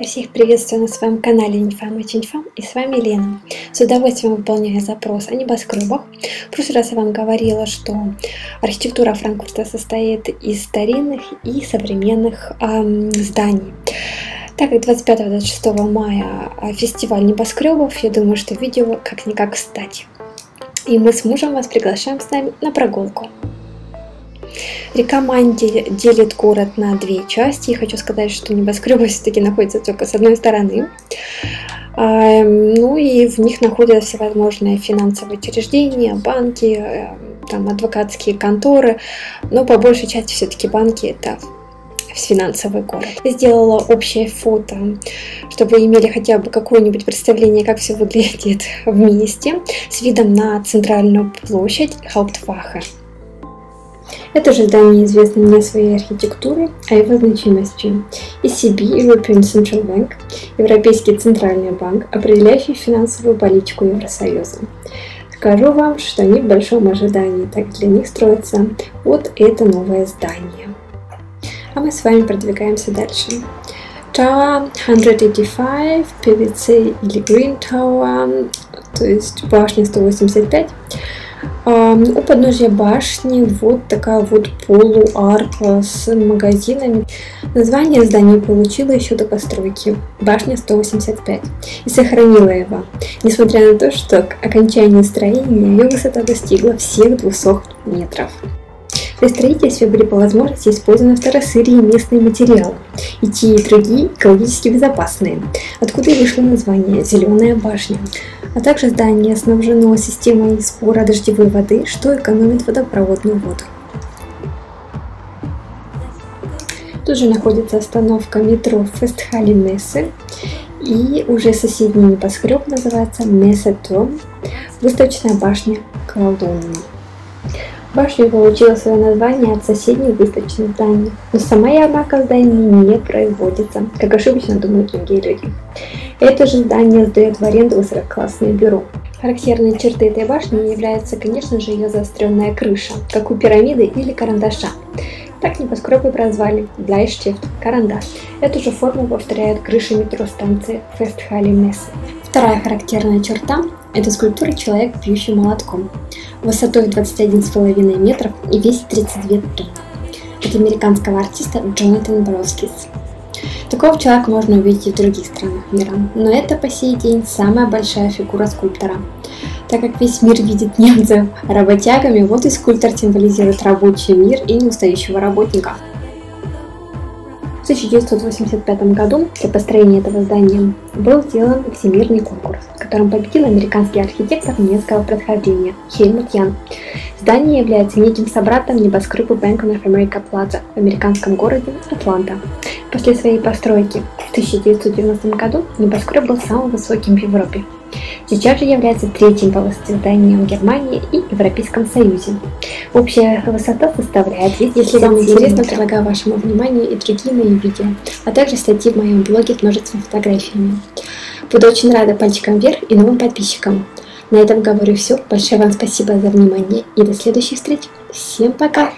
Всех приветствую на своем канале Нефам и Чинфам и с вами Лена. С удовольствием выполняю запрос о небоскребах. В прошлый раз я вам говорила, что архитектура Франкфурта состоит из старинных и современных эм, зданий. Так как 25-26 мая а, фестиваль небоскребов, я думаю, что видео как-никак кстати. И мы с мужем вас приглашаем с нами на прогулку. Река Мань делит город на две части. И хочу сказать, что небоскребы все-таки находятся только с одной стороны. А, ну и в них находятся всевозможные финансовые учреждения, банки, э, там, адвокатские конторы. Но по большей части все-таки банки это финансовый город. Я сделала общее фото, чтобы вы имели хотя бы какое-нибудь представление, как все выглядит вместе, с видом на центральную площадь Хауптваха. Это же здание известно не своей архитектурой, а его значимостью. ECB, European Central Bank, Европейский Центральный банк, определяющий финансовую политику Евросоюза. Скажу вам, что они в большом ожидании, так для них строится вот это новое здание. А мы с вами продвигаемся дальше. Tower 185, PVC или Green Tower, то есть башня 185. У подножия башни вот такая вот полуарка с магазинами. Название здания получила еще до постройки. Башня 185. И сохранила его. Несмотря на то, что к окончанию строения ее высота достигла всех 200 метров. При строительстве были по возможности использованы второсырье и местные материалы, и те, и другие экологически безопасные, откуда и вышло название «Зеленая башня». А также здание снабжено системой сбора дождевой воды, что экономит водопроводную воду. Тут же находится остановка метро Фестхали Мессе и уже соседний небоскреб называется Мессетом, выставочная башня Колонна. Башня получила свое название от соседних выставочных зданий, но сама ярмарка зданий не производится, как ошибочно думают многие люди. Это же здание сдает в аренду высококлассное бюро. Характерной чертой этой башни является, конечно же, ее заостренная крыша, как у пирамиды или карандаша. Так небоскребы прозвали Блайштефт – карандаш. Эту же форму повторяют крыши метростанции Фестхали Мессе. Вторая характерная черта – это скульптура человек, пьющий молотком высотой 21,5 метров и весит 32 тонн. От американского артиста Джонатан Броскис. Такого человека можно увидеть и в других странах мира, но это по сей день самая большая фигура скульптора. Так как весь мир видит немцев работягами, вот и скульптор символизирует рабочий мир и неустающего работника. В 1985 году для построения этого здания был сделан всемирный конкурс, в котором победил американский архитектор немецкого происхождения Хельмут Ян. Здание является неким собратом небоскреба Bank of America Plaza в американском городе Атланта. После своей постройки в 1990 году небоскреб был самым высоким в Европе. Сейчас же является третьим по высоте зданием в Германии и Европейском Союзе. Общая высота составляет 200 Если вам интересно, предлагаю вашему вниманию и другие мои видео, а также статьи в моем блоге с множеством фотографиями. Буду очень рада пальчикам вверх и новым подписчикам. На этом говорю все. Большое вам спасибо за внимание и до следующих встреч. Всем пока!